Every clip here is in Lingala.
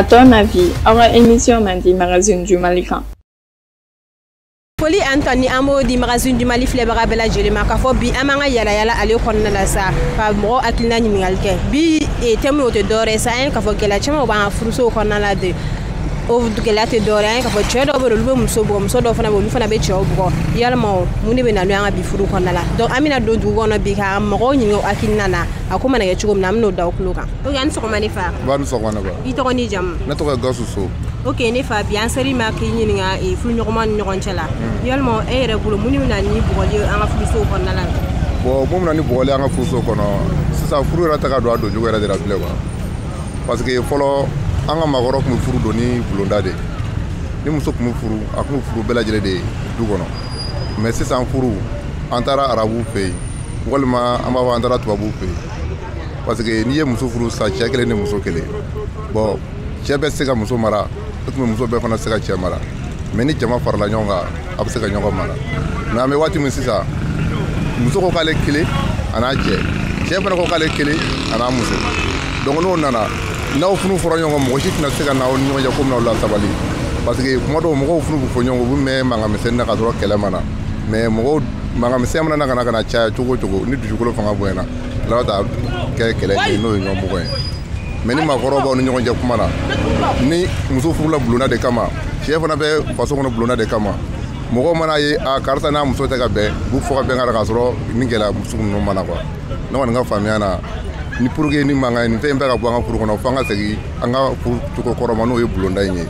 A ton avis, aura émission Mandi Magazine du Malikan. foli antani an b'o di magazine du mali filɛbaga bɛɛ lajɛlen ma k'a fɔ bi an b'an ka yalayala ale kɔnɔna la sa e, ka mɔgɔ hakilina ɲiningali kɛ bi tɛmu o tɛ dɔwɛrɛ sa an ye k'a fɔ gɛlɛya camanw b'an furusow kɔnɔna la de o gɛlɛya tɛ dɔwɛrɛ ye k'a fɔ cɛɛ dɔw bɛ olu bɛ muso bugɔ muso dɔw fana bɛ olu fana bɛ cɛɛw bugɔ yalima mun de bɛ na n'o y'an ka bi furu kɔnɔna la donc an bɛna don dugu kɔnɔ bi ka mɔgɔw ɲininka o hakilina na a ko mana kɛ cogo min na an bɛn'o da o tulo kan ok ani sɔgɔma ne fa ba ni sɔgɔma ne ba i tɔgɔ ni jamu ne tɔgɔ ye gasu so ok ne fa bi an seri ma k'i ɲininka furuɲɔgɔnma ni ɲɔgɔn cɛ la yalima e yɛrɛ bolo mun de bɛ na ni bugɔli ye an ka furusow kɔnɔna la bon mun bɛ na ni bugɔli an ka furusow kɔnɔ sisan furu yɛrɛ ta ka don a don cogo yɛrɛ de la bilen quoi parce que fɔlɔ an ka maakɔrɔ kun bɛ furu don ni bulonda de ni muso kun bɛ furu a kun bɛ furu bɛɛ lajɛlen de du kɔnɔ mɛ sisan furu an taara arabu fɛ yen walima an b'a fɔ an taara tubabu fɛ yen parce que n'i ye muso furu sisan cɛ kelen ni muso kelen bɔn cɛ bɛ se ka muso mara o e tun bɛ muso bɛɛ fana se ka cɛ mara mɛ ni jama farala ɲɔgɔn kan a bɛ se ka ɲɔgɔn mara mɛ an bɛ waati min sisan muso ko k'ale kelen a n'a cɛ cɛ fana ko k'ale kelen a n'a muso donc n'o nana n'aw funu fɔra ɲɔgɔn kan mɔgɔ si tɛna se ka n'aw ni ɲɔgɔn cɛ ko min'aw lasabali parce que kuma dɔw mɔgɔw funu b'u fɔ ɲɔgɔn u bɛ mɛn mankanmisɛnnin na ka sɔrɔ kɛlɛ ma na mais mɔgɔw mankanmisɛn mana na ka na ka na caya cogo o cogo ni dusukolo fanga bonyana ala bɛ taa kɛ kɛlɛ ye n'o ye ɲɔgɔnbɔgɔ ye mais ni maakɔrɔw b'aw ni ɲɔgɔn cɛ kuma na ni muso furula bulonna de kama cɛɛ fana bɛ faso kɔnɔ bulonna de kama mɔgɔw mana ye a karisa n'a muso tɛ ka bɛn u b'u fɔ ka bɛn ka k'a sɔrɔ ni gɛlɛya sugu ninnu mana kuwa ne kɔni ka faamuya na ni pour que ni mankan nin fɛn bɛɛ ka bɔ an ka furu kɔnɔ fo an ka segin an ka furu cogo kɔrɔ ma n'o ye bulonda in ye.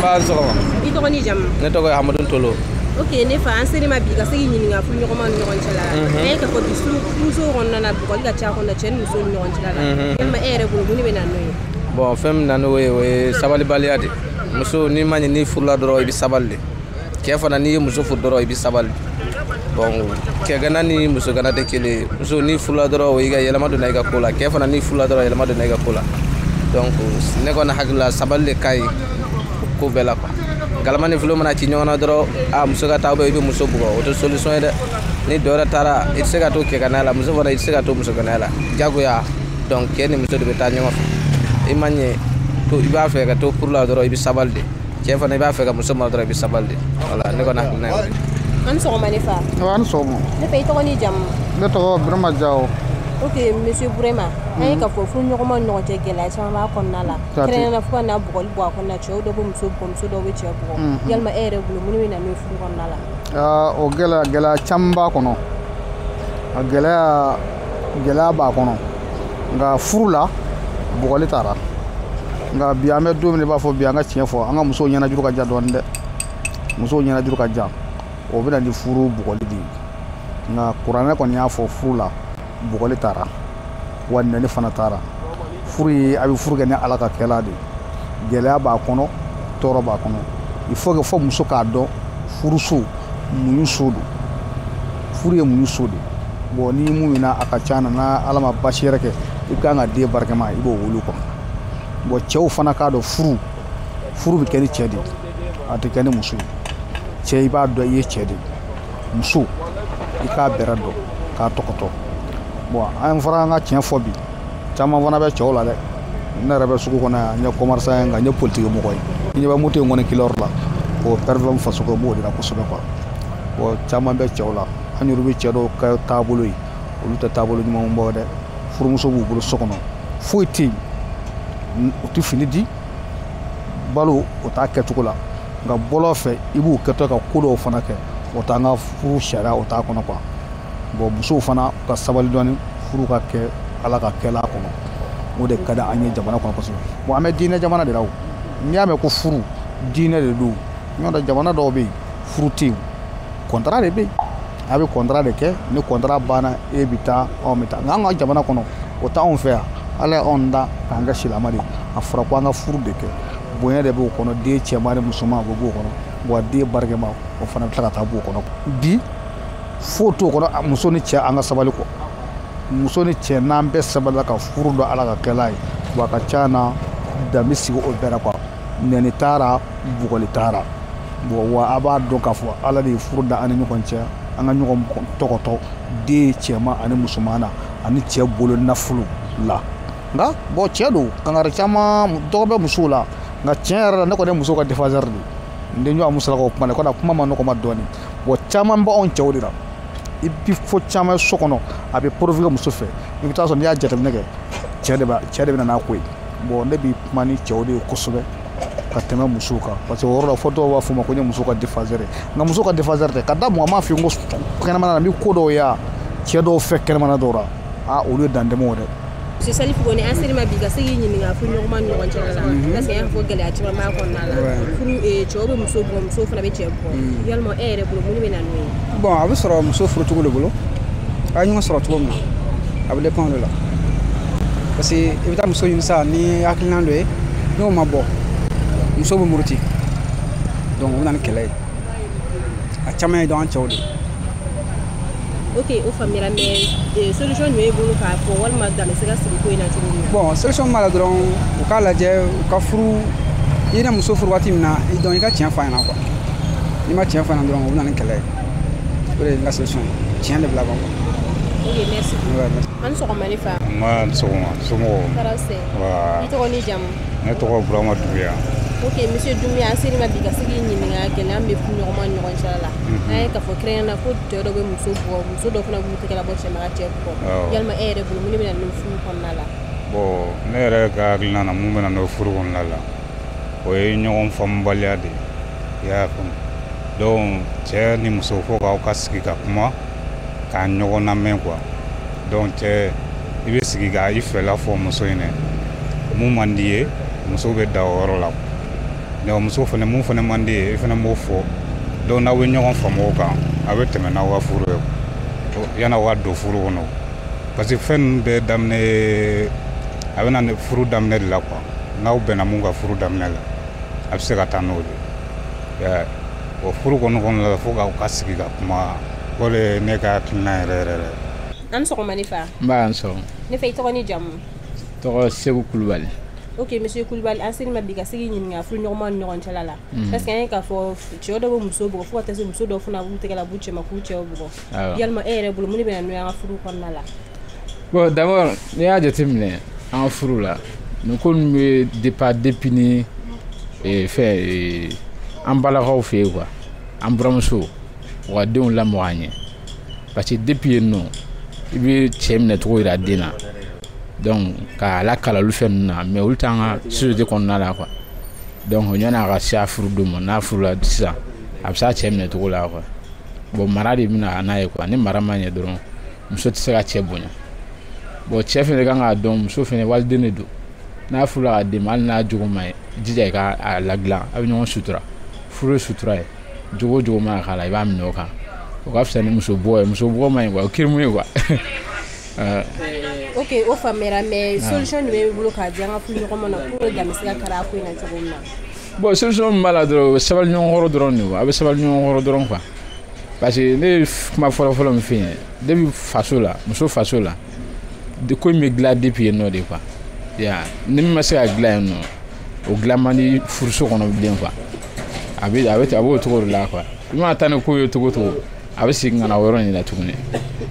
ba sɔgɔma. i tɔgɔ ni jamu. ne tɔgɔ ye amadu tolo. ok ne fa an seri ma bi ka se mhm. k'i ɲininka furu ɲɔgɔnma ni ɲɔgɔn cɛla la an ye k'a fɔ bi furuso kɔnɔna na bugɔli ka ca kɔnɔna cɛ ni muso ni ɲɔgɔn cɛla la yalima e yɛrɛ bolo mun de bɛ na n'o ye. bɔn fɛn min na n'o ye o ye sabalibaliya de muso n'i ma ɲɛ n'i furula dɔrɔn i bɛ sabali de cɛ fana n'i ye muso furu dɔrɔn i bɛ sabali bon kɛ gana ni muso gana tɛ kelen muso ni fula dɔrɔn o y'i ka yɛlɛma donna i ka fana ni fula dɔrɔn yɛlɛma donna i kula ko la donc ne kɔni hakili la sabali de ko galama ni filo mana ci ɲɔgɔn na a muso ga taa i bɛ muso bugɔ o tɛ solution ye ni dora tara taara i tɛ se ka to kɛ gana la muso fana i tɛ se ka to muso gana la jagoya donc kɛ ni muso de bɛ taa ɲɔgɔn fɛ ma ɲɛ to i b'a fɛ ka to furu la dɔrɔn i de cɛ fana i muso de wala ne kɔni hakilina an sɔgɔma ne fa awa an sɔgɔma ne fa i tɔgɔ ni jamu ne tɔgɔ birama jawo ok monsieur burema an ye mhm. k'a fɔ furu ɲɔgɔnma ni ɲɔgɔn cɛ gɛlɛya caman b'a kɔnɔna la kɛrɛnkɛrɛnna fo ka na bɔgɔli bɔ a kɔnɔna cɛw dɔ bɛ muso bugɔ muso dɔw bɛ cɛ bugɔ mhm. yalima e yɛrɛ bolo minnu bɛ na n'o ye furu kɔnɔna la o gɛlɛya gɛlɛya caman b'a kɔnɔ a gɛlɛya gɛlɛya b'a kɔnɔ nka furu la bɔgɔli taara nka bi an bɛ don min na i b'a fɔ bi an ka tiɲɛ fɔ an ka musow ɲɛnajuru ka ja dɔɔni dɛ musow ɲɛnajuru ka ja o bɛ na ni furu bugɔli de ye nka kuranɛ kɔni y'a fɔ furu la bugɔli taara wa nɛni fana taara furu ye a bɛ furu kɛ ni ala ka kɛla de gɛlɛya b'a kɔnɔ tɔɔrɔ b'a kɔnɔ il faut que fɔ muso k'a dɔn furuso muɲu so don furu ye muɲu so de bɔn n'i muɲu na a ka ca na n'a ala ma basi yɛrɛ kɛ i ka kan ka den barikama i b'o wolo kɔnɔ bɔn cɛw fana k'a dɔn furu furu bɛ kɛ ni cɛ de a tɛ kɛ ni muso ye cɛ i b'a dɔn i ye cɛ de muso i k'a bɛrɛ dɔn k'a tɔgɔtɔ bɔn an fɔra an ka tiɲɛ fɔ bi caman fana bɛ cɛw la dɛ ne yɛrɛ bɛ sugu kɔnɔ yan n ye kɔmarisa ye nka n ye politiki mɔgɔ ye n ɲɛ bɛ moto in kɔni kiliyɔrɔ la o pɛrɛdilan fasogo b'o de la kosɛbɛ kuwa bɔn caman bɛ cɛw la an yɛrɛ bɛ cɛ dɔw ka taabolo ye olu tɛ taabolo ɲumanw bɔ dɛ furumuso b'u bolo so kɔnɔ foyi tɛ yen u tɛ fini di balo o t'a kɛcogo la nka bɔlɔ fɛ i b'u kɛtɔ ka ko dɔw fana kɛ o t'an ka furu sariya o t'a kɔnɔ kuwa bɔn musow fana ka sabali dɔɔni furu ka kɛ ala ka kɛla kɔnɔ o de ka di an ye jamana kɔnɔ kosɛbɛ bɔn an bɛ diinɛ jamana de la o n'i y'a mɛn ko furu diinɛ de don ɲɔn tɛ jamana dɔw bɛ yen furu tɛ yen kɔntara de bɛ yen a bɛ kɔntara de kɛ ni kɔntara banna e bɛ taa anw bɛ taa nka an ka jamana kɔnɔ o t'anw fɛ yan ala y'anw da k'an kɛ silama de ye a fɔra ko an ka furu de kɛ bonya de b'o kɔnɔ den cɛman ni musoman o b'o kɔnɔ wa den barikama o fana bɛ tila ka taa b'o kɔnɔ bi foyi t'o kɔnɔ muso ni cɛ an ka sabali kɔ muso ni cɛ n'an bɛɛ sabalila ka furu dɔ ala ka kɛla ye wa ka ca na danbe sigi o bɛɛ la kuwa nɛni t'a bugɔli t'a bɔn wa a b'a dɔn k'a fɔ ala de ye furu da an ni ɲɔgɔn cɛ an ka ɲɔgɔn tɔgɔtɔ den cɛman ani musoman na ani cɛ bolo nafolo la nka bɔn cɛ don kangari caman dɔgɔ bɛ musow la nka tiɲɛ yɛrɛ la ne kɔni ye musow ka defenseur de ye n den ɲɔgɔn musala k'o kuma na kɔni a kuma ma nɔgɔ ma dɔɔni bɔn caman bɛ anw cɛw de la i bi fo caman so kɔnɔ a bɛ porofike muso fɛ i bɛ taa sɔrɔ n'i y'a jateminɛ kɛ cɛ de b'a cɛ de bɛ na n'a ko ye bɔn ne b'i kuma ni cɛw de ye kosɛbɛ ka tɛmɛ musow kan parce que o yɔrɔ la fɔ dɔw b'a fɔ ma ko n ye muso ka defenseur ye nka muso ka defenseur tɛ ka da mun kan n b'a f'i ye n ko kɛnɛmana na n bɛ ko dɔw y'a cɛ dɔw fɛ kɛnɛmana dɔw la aa olu ye dantɛmɛw dɛ parce que salifu kɔni an serima bi ka se k'i ɲininka furu ɲɔgɔnma ni ɲɔgɔn cɛla la parce que an y'a fɔ gɛlɛya caman b'a kɔnɔna la furu cɛw bɛ muso bugɔ muso fana bɛ cɛ bugɔ yalima e yɛrɛ bolo mun de bɛ na n'o ye bon a bɛ sɔrɔ muso furucogo de bolo a ye ɲɔgɔn sɔrɔ cogo min na a bɛ dépend o de la parce que i bɛ taa muso ɲini sisan ni hakilina dɔ ye n'o ma bɔ muso bɛ muruti donc o bɛ na ni kɛlɛ ye a caman ye dɔn an cɛw de ye ok o faamuyara mais solution jumɛn b'i bolo k'a fɔ walima dan bɛ se ka sigi ko in na cogo min na. bon solution min b'a la dɔrɔn u k'a lajɛ u ka furu i yɛrɛ muso furu waati min na i dɔn i ka tiɲɛ f'a ɲɛna n'i ma tiɲɛ f'a ɲɛna dɔrɔn o bɛ na ni kɛlɛ ye o de ye n ka solution ye tiɲɛ de bila ban. ok merci. an sɔgɔma ne fa. n ba ni sɔgɔma somɔgɔw. tɔɔrɔ tɛ. i tɔgɔ ni jamu. ne tɔgɔ burama duguya. ok monsieur dumya an ma bi ka se k'i ɲininka gɛlɛya min bɛ furuɲɔgɔnma ni ɲɔgɔn cɛla la an ye k'a fɔ kɛrɛnkɛrɛn na ko cɛ dɔ bɛ muso bugɔ muso dɔ fana b'u tɛgɛ labɔ cɛ ma ka cɛ bugɔ yalima e yɛrɛ bolo mun de bɛ na n'o furu kɔnɔna bon ne yɛrɛ ka hakilina na mun bɛ na n'o furu kɔnɔna la o ye ɲɔgɔn faamubaliya de ye i y'a faamu donc cɛ ni muso fo k'aw ka sigi ka kuma k'a ɲɔgɔn lamɛn quoi donc cɛ i bɛ sigi ka i fɛla fɔ muso ɲɛna mun man d'i ye muso bɛ da o yɔrɔ la muso fana mun fana man di ye i e fana m'o fɔ dɔnku n'aw bɛ ɲɔgɔn faamu o kan a bɛ tɛmɛ n'aw ka furu ye yanni aw ka don furu kɔnɔ parce que fɛn ninnu bɛɛ daminɛ a bɛ na ni furu daminɛ de la kuwa n'aw bɛnna mun ka furu daminɛ la a bɛ se ka taa n'o de ye wa furu kɔni kɔnɔna la fo k'aw ka sigi ka kuma o de ye ne ka hakilina yɛrɛ yɛrɛ yɛrɛ. an sɔgɔma ne fa. n b'a sɔgɔ. ne fɛ i tɔgɔ ni jamu. tɔgɔ segu kulubali. ok monsieur kulubali enseignement bi ka se k'i ɲininga furu ɲɔgɔnma ni ɲɔgɔn cɛla la mm. parce que an ye k'a fɔ cɛɛ dɔ be muso bugɔ fɔɔ ka taa se muso dɔ fana b'u tɛgɛ la b'u cɛma k'u cɛɛw bugɔ yalima e yɛrɛ bolo mun ne bena n'o y'an ka furu kɔnɔna la bon d'abord n'i y'a jate minɛ an ka furu la nin ko nu be départ depuis ni fɛ an balakaw fɛ yen kuwa an buramuso u ka denw lamɔgɔ an ɲɛ parce que depuis yen nɔ i be cɛɛ minɛ cogo yira den na donc k'a lakala olu fɛn ninnu na mɛ olu t'an ka société kɔnɔna la quoi donc ɲɔni a ka se a furu don ma n'a furula sisan a bɛ se a la quoi bon mara de n'a ye quoi ni mara ma ɲɛ dɔrɔn se ka cɛ bonya bon cɛ fɛnɛ kan k'a dɔn muso fɛnɛ waliden de don n'a furula ka d'i ma n'a jogo ma ɲi jija a ladilan a bɛ ɲɔgɔn sutura furu ye sutura ye jogo o jogo mana k'a o ka fisa ni muso bɔ ye muso bɔ quoi o quoi. ok o faamuyara mais solution jumɛn bɛ bolo k'a di an ka furuɲɔgɔnma na pour dan bɛ se ka kari a ko in na cogo min na bon solution min b'a la dɔrɔn o bɛ sabali ɲɔgɔn kɔrɔ dɔrɔn de a bɛ sabali ɲɔgɔn kɔrɔ dɔrɔn quoi parce que ne ye kuma fɔlɔfɔlɔ min f'i ɲɛ depuis faso la muso faso la ko in bɛ dilan depuis yen nɔ de quoi ya ni min ma se ka dilan yen nɔ o dilan man di furuso kɔnɔ bilen quoi a bɛ a bɛ a b'o cogo de la quoi i mana taa ni ko ye cogo o cogo a bɛ segin ka na o yɔrɔ in de la tuguni.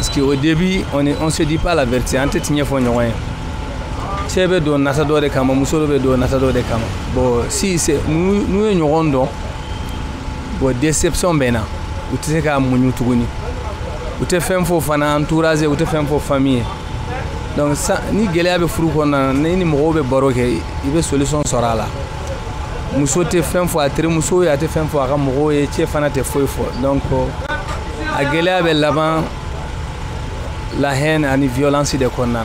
Parce qu'au début, on ne on se dit pas la vérité. An tɛ tiɲɛ fɔ ɲɔgɔn ye. Cɛ bɛ nata de kama muso bɛ don nata de kama. Bon si c'est n'u ye ɲɔgɔn dɔn bon déception bɛ na u se k'a muɲu tuguni. U tɛ fɛn fɔ fana entourage u tɛ famille donc ça ni gɛlɛya bɛ furu kɔnɔna na ni ni mɔgɔw bɛ baro kɛ i solution sɔrɔ a la muso te fɛn fɔ a terimuso ye a tɛ fɛn fɔ a ka mɔgɔw ye cɛ fana tɛ foyi donc a euh, gɛlɛya bɛ laban la haine ani violence de kɔnɔna na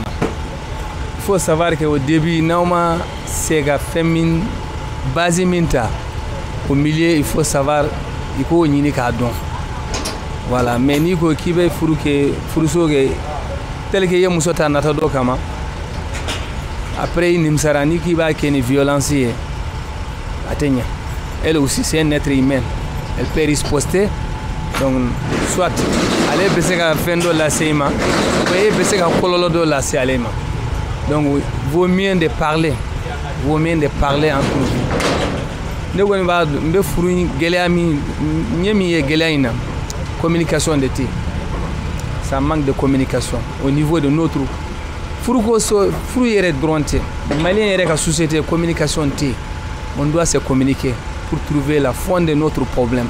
il faut savoir que au début n'aw c'est se ka fɛn au milieu il faut savoir i faut ɲini k'a voilà mais n'i ko k'i bɛ furu kɛ furuso que, tel que i ye muso ta après i nimisara n'i k'i b'a kɛ ni violence ye a elle aussi c'est un être humain elle peut riposter donc soit ale bɛ se ka fɛn dɔ lase i ma e bɛ se ka kɔlɔlɔ dɔ lase ale ma donc vaut mieux de parler vaut mieux de parler en public ne kɔni b'a dɔn n bɛ furu gɛlɛya min n ye min ye gɛlɛya in na communication de tɛ ça manque de communication au niveau de notre furu ko so furu yɛrɛ dɔrɔn tɛ maliyɛn yɛrɛ ka société communication tɛ on doit se communiquer pour trouver la fond de notre problème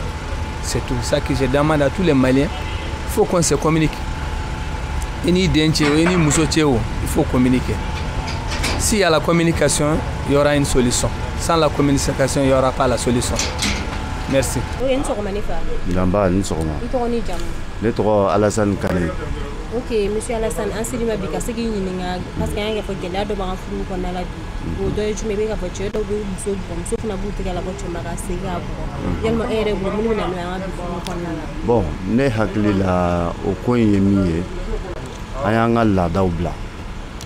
c'est tout ça que je demande à tous les maliens faut qu'on se communique. il faut communiquer. S'il y a la communication, il y aura une solution. Sans la communication, il n'y aura pas la solution. Merci. ok monsieur alasan an seli ma bi ka se k'i ɲininga parce que an y'a ɲɛfɔ gɛlɛya dɔ b'an furu kɔnɔna la bi o dɔ ye jumɛn i bɛ k'a fɔ cɛ dɔw bɛ muso bugɔ muso fana b'u tɛgɛ labɔ cɛ ma ka se k'a bugɔ yalima e yɛrɛ bolo minnu bɛ na n'o ye an ka bi furu kɔnɔna la. bɔn ne hakili la o ko in ye min ye an y'an ka laadaw bila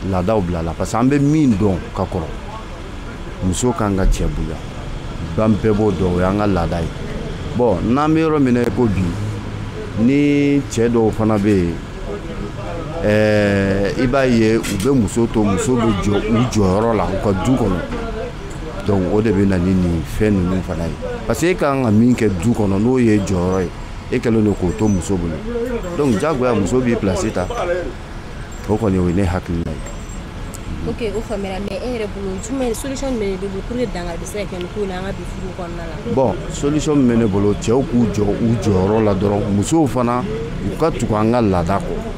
laadaw bila la parce que an bɛ min dɔn ka kɔrɔ muso kan ka cɛ bonya ban bɛɛ b'o dɔn o y'an ka laada ye bɔn n'an bɛ yɔrɔ min na i ko bi ni cɛ dɔw fana bɛ yen i b'a ye u bɛ muso to muso bɛ jɔ u jɔyɔrɔ la u ka du kɔnɔ dɔnku o de bɛ na ni nin fɛn ninnu fana ye parce que e ka kan ka min kɛ du kɔnɔ n'o ye jɔyɔrɔ ye e kɛlen don k'o to muso bolo dɔnku diyagoya muso b'i pilasi ta o kɔni o ye ne hakilina ye. ok o faamuya la mais e yɛrɛ bolo jumɛn solution jumɛn de b'i bolo pour que dankari bɛ se ka kɛ nin ko in na an ka bi furu kɔnɔna la. bɔn solution min bɛ ne bolo cɛw k'u jɔ u jɔyɔrɔ la dɔrɔn musow fana u ka tugu an ka laada kɔ.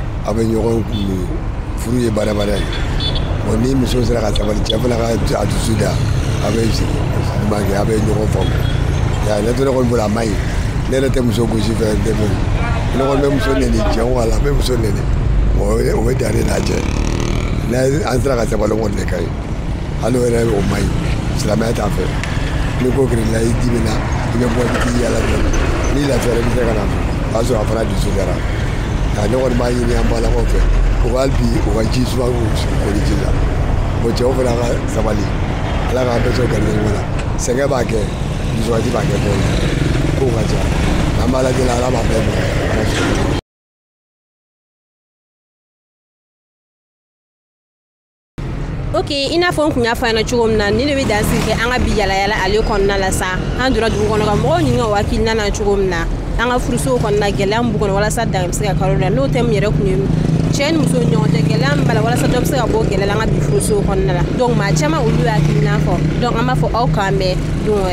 aw bɛ ɲɔgɔn kun de furu ye badabada ye bon ni muso sera ka sabali cɛ fana ka a dusu da aw bɛ sigi ɲuman kɛ aw bɛ ɲɔgɔn faamu ya ne to ne kɔni bolo a man ɲi ne yɛrɛ tɛ muso gosi fɛ dɛmɛ ne kɔni bɛ muso nɛni tiɲɛ wa la n bɛ muso nɛni bon o bɛ dan ne n'a cɛ n'an sera ka sabali kɔni de ka ɲi hali o yɛrɛ o man ɲi silamɛya t'an fɛ ni ko kirila i dimi na i bɛ bɔ i bɛ t'i yaala dɔɔni n'i lafiyara i bɛ se ka na o y'a sɔrɔ a fana dusu jara ne kɔni b'a ɲini an balakaw fɛ u ka hali bi u ka ji subagu koli ji la bon cɛw fana ka sabali ala k'an bɛɛ sɔrɔ garijɛgɛ ɲuman na sɛgɛ b'a kɛ dusukasi b'a kɛ bɛɛ la kow ka ca an b'a lajɛ ala b'a bɛɛ bila ok i n'a fɔ n kun y'a fɔ ɲɛna cogo min na ni ne bɛ dansigi kɛ an ka bi yalayala ale kɔnɔna la sa an donna dugu kɔnɔ ka mɔgɔw ɲininka o hakilina na cogo min na an ka furusow kɔnɔna gɛlɛya min b'u kɔnɔ walasa dan bɛ se ka kalo la n'o tɛ min yɛrɛ kun ye cɛ ni muso ni ɲɔgɔn cɛ gɛlɛya min b'a la walasa dɔ bɛ se ka bɔ gɛlɛya la an ka bi furusow kɔnɔna la donc maa caman olu y'a hakilina fɔ donc an b'a fɔ aw k'an bɛn don wɛrɛ